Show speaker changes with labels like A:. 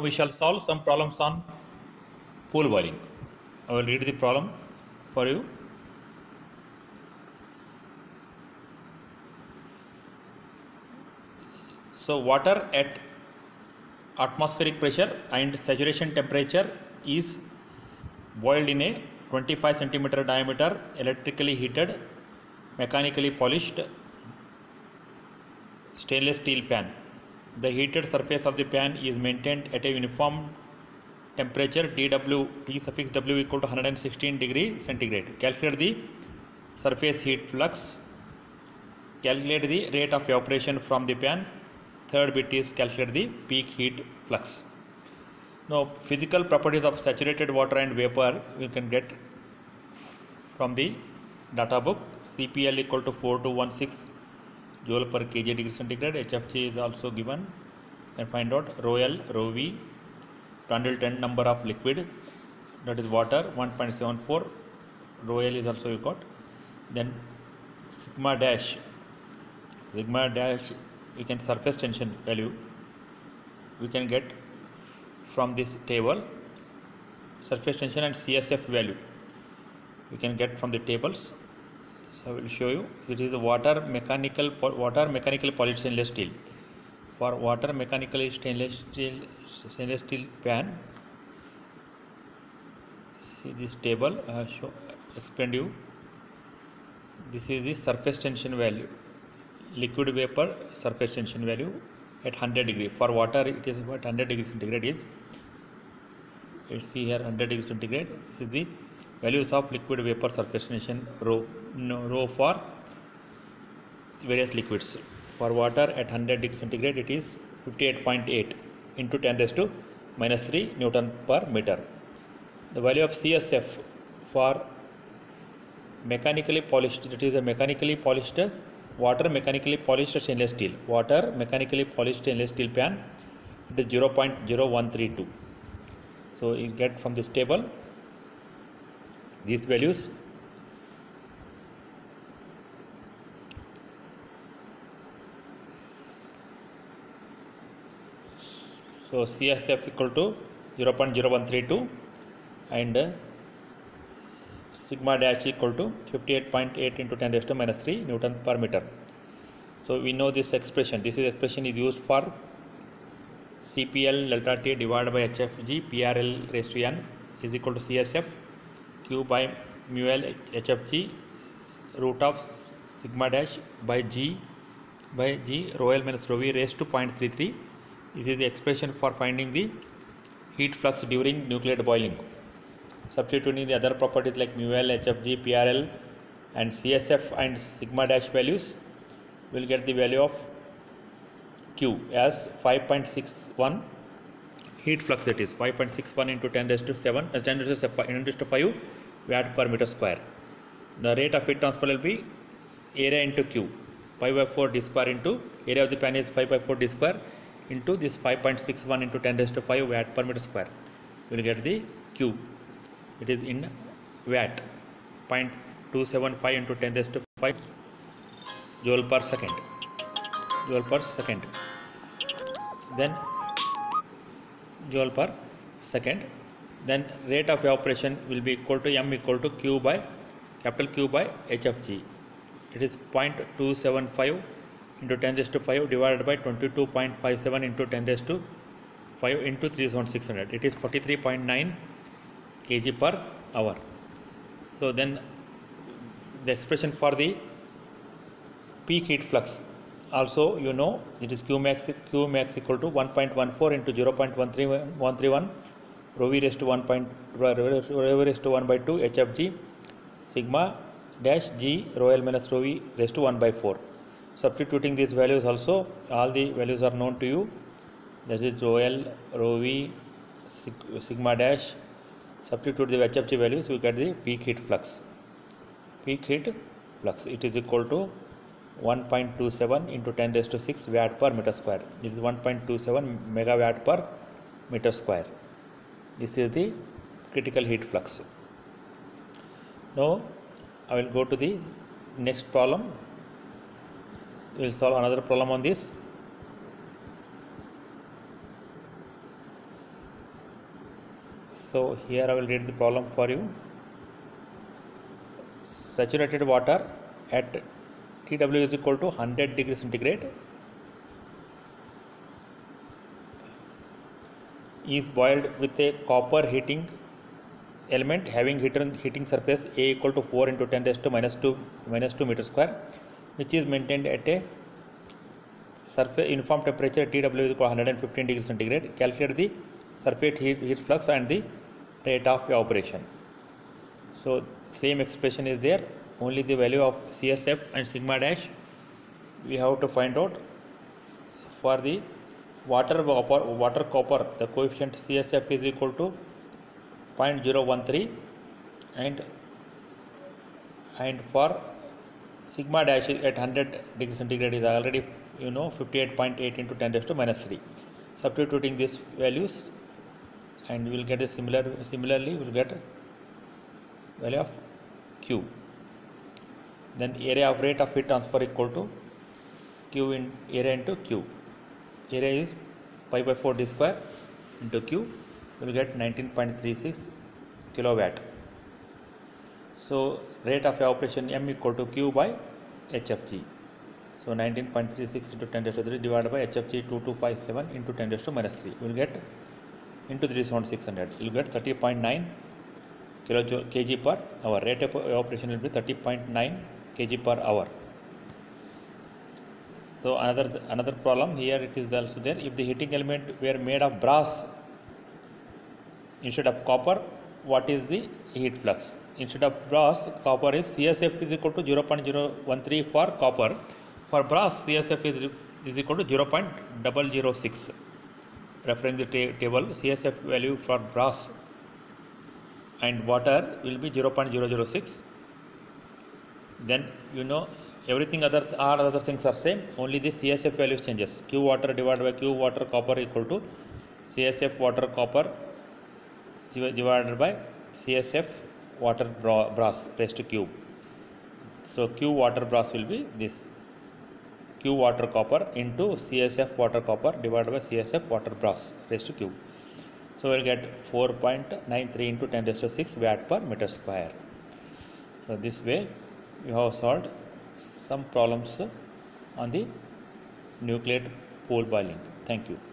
A: We shall solve some problems on pool boiling. I will read the problem for you. So water at atmospheric pressure and saturation temperature is boiled in a 25 centimeter diameter electrically heated mechanically polished stainless steel pan. The heated surface of the pan is maintained at a uniform temperature dW T suffix W equal to 116 degree centigrade. Calculate the surface heat flux. Calculate the rate of evaporation from the pan. Third bit is calculate the peak heat flux. Now physical properties of saturated water and vapor we can get from the data book CPL equal to 4216 joule per kg degree centigrade HFG is also given. And find out rho L rho V Prandtl number of liquid that is water 1.74 rho L is also you got. Then sigma dash sigma dash we can surface tension value. We can get from this table surface tension and CSF value. We can get from the tables so I will show you. It is water mechanical water mechanical polished stainless steel. For water mechanical stainless steel stainless steel pan. See this table I have show, explained you. This is the surface tension value. Liquid vapor surface tension value at 100 degree. For water it is what 100 degree centigrade is. Let's see here 100 degree centigrade. This is the values of liquid vapor surface tension rho no, rho for various liquids. For water at 100 degree centigrade it is 58.8 into 10 raised to minus 3 newton per meter. The value of csf for mechanically polished that is a mechanically polished water mechanically polished stainless steel. Water mechanically polished stainless steel pan it is 0.0132 so you get from this table these values so CSF equal to 0.0132 and uh, sigma dash equal to 58.8 into 10 raised to minus 3 Newton per meter. So we know this expression. This is expression is used for CPL delta T divided by HFG PRL raised to n is equal to CSF Q by mu L HFG root of sigma dash by G by G rho L minus rho V raised to 0.33. This is the expression for finding the heat flux during nucleate boiling. Substituting the other properties like mu L, HFG, PRL and CSF and sigma dash values, we will get the value of Q as 5.61 heat flux that is 5.61 into 10 raised to 7 as 10 raised to 10 raised to 5 watt per meter square. The rate of heat transfer will be area into Q 5 by 4 d square into area of the pan is 5 by 4 d square into this 5.61 into 10 raised to 5 watt per meter square. We will get the Q. It is in watt 0.275 into 10 raised to 5 joule per second. Joule per second. Then joule per second. Then rate of evaporation will be equal to m equal to q by capital q by hfg it is 0.275 into 10 raised to 5 divided by 22.57 into 10 raised to 5 into 3600 it is 43.9 kg per hour. So then the expression for the peak heat flux also you know it is q max q max equal to 1.14 into 0.131 rho v. raised to 1. Point, rho raised to 1 by 2 hfg sigma dash g rho l minus rho v raised to 1 by 4 substituting these values also all the values are known to you. This is rho l rho v sigma dash. Substitute the hfg values you get the peak heat flux. Peak heat flux it is equal to 1.27 into 10 raised to 6 watt per meter square. It is 1.27 megawatt per meter square. This is the critical heat flux. Now I will go to the next problem. We will solve another problem on this. So here I will read the problem for you. Saturated water at TW is equal to 100 degree centigrade is boiled with a copper heating element having heating, heating surface A equal to 4 into 10 raised to minus 2 minus 2 meter square which is maintained at a surface uniform temperature TW is equal to 115 degree centigrade. Calculate the surface heat, heat flux and the rate of evaporation. So same expression is there only the value of CSF and sigma dash we have to find out for the water copper, water copper. The coefficient CSF is equal to 0.013 and and for sigma dash at 100 degree centigrade is already you know 58.8 into 10 raised to minus 3 substituting these values and we will get a similar similarly we will get value of q then area of rate of heat transfer equal to q in area into q. Area is pi by 4 d square into q. We will get 19.36 kilowatt. So rate of evaporation m equal to q by hfg so 19.36 into 10 raised to 3 divided by hfg 2257 into 10 raised to minus 3 we will get into 37600 you will get 30.9 kilo kg per hour. Rate of evaporation will be 30.9 kg per hour. So another another problem here it is also there. If the heating element were made of brass instead of copper what is the heat flux? Instead of brass copper is csf is equal to 0.013 for copper. For brass csf is, is equal to 0.006 referring the ta table csf value for brass. And water will be 0.006 then you know everything other all other things are same. Only the csf value changes. Q water divided by q water copper equal to csf water copper divided by csf water brass raised to cube. So q water brass will be this. Q water copper into csf water copper divided by csf water brass raised to cube. So we'll get 4.93 into 10 raised to 6 watt per meter square. So this way you have solved some problems on the nucleate pool boiling. Thank you